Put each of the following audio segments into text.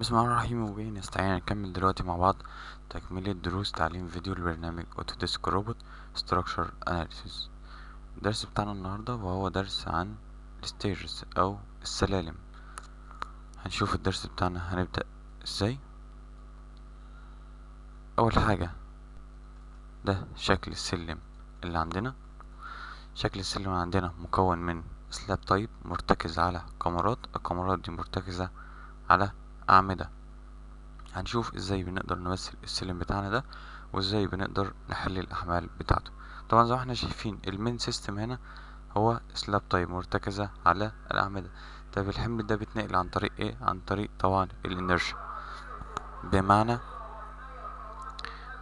بسم الله الرحمن الرحيم وبه نستعين نكمل دلوقتي مع بعض تكملة دروس تعليم فيديو البرنامج Autodesk Robot Structure Analysis الدرس بتاعنا النهاردة وهو درس عن ال stairs أو السلالم. هنشوف الدرس بتاعنا هنبدأ إزاي. أول حاجة ده شكل السلم اللي عندنا. شكل السلم اللي عندنا مكون من slab type مرتكز على كمرات الكمرات دي مرتكزة على أعمدة. هنشوف إزاي بنقدر نمثل السلم بتاعنا ده وإزاي بنقدر نحل الأحمال بتاعته. طبعا زي ما إحنا شايفين ال main system هنا هو slab type مرتكزة على الأعمدة. طيب الحمل ده بيتنقل عن طريق إيه؟ عن طريق طبعا ال inertia بمعنى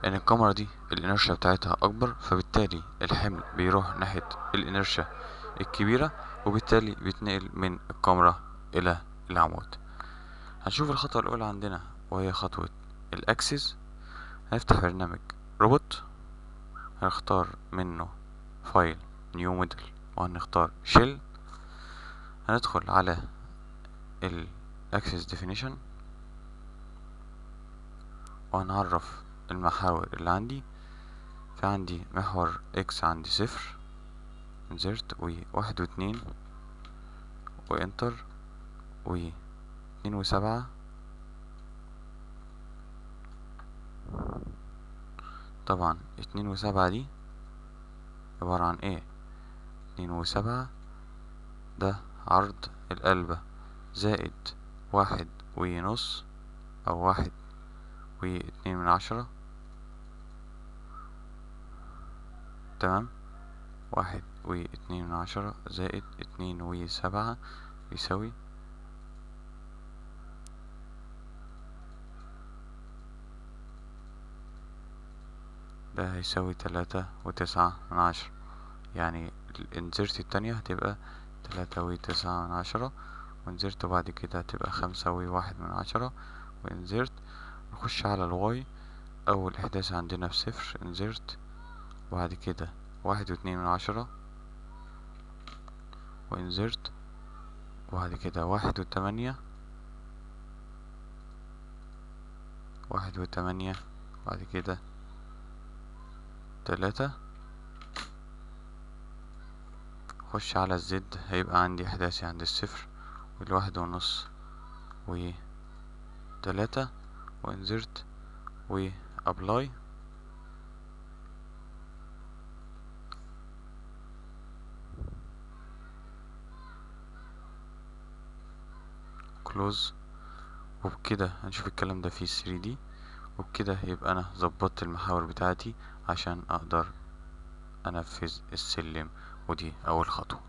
إن الكمرة دي ال inertia بتاعتها أكبر فبالتالي الحمل بيروح ناحية ال inertia الكبيرة وبالتالي بيتنقل من الكمرة إلى العمود. هنشوف الخطوة الأولى عندنا وهي خطوة ال axis. هنفتح برنامج روبوت هنختار منه file new model وهنختار shell هندخل على ال axis definition وهنعرف المحاور اللي عندي. في عندي محور إكس عندي صفر انزرت وواحد واتنين وانتر و اتنين وسبعة. طبعا اتنين وسبعة دي عبارة عن إيه؟ اتنين وسبعة ده عرض القلبة زائد واحد ونص أو واحد واتنين من عشرة. تمام؟ واحد واتنين من عشرة زائد اتنين وسبعة يساوي ده هيساوي تلاتة وتسعة من عشرة يعني الانزرت التانية هتبقى تلاتة وتسعة من عشرة وانزرت بعد كده هتبقى خمسة وواحد من عشرة. وانزرت نخش على الواي أول إحداث عندنا بصفر انزرت وبعد كده واحد واتنين من عشرة. وانزرت وبعد كده واحد وتمانية. واحد وتمانية بعد كده تلاتة. خش على ال Z هيبقى عندي أحداثي عند الصفر والواحد ونص و تلاتة و insert و apply close. وبكده هنشوف الكلام ده في 3 D. وبكده يبقى أنا ظبطت المحاور بتاعتي. عشان أقدر أنفذ السلم ودي أول خطوة.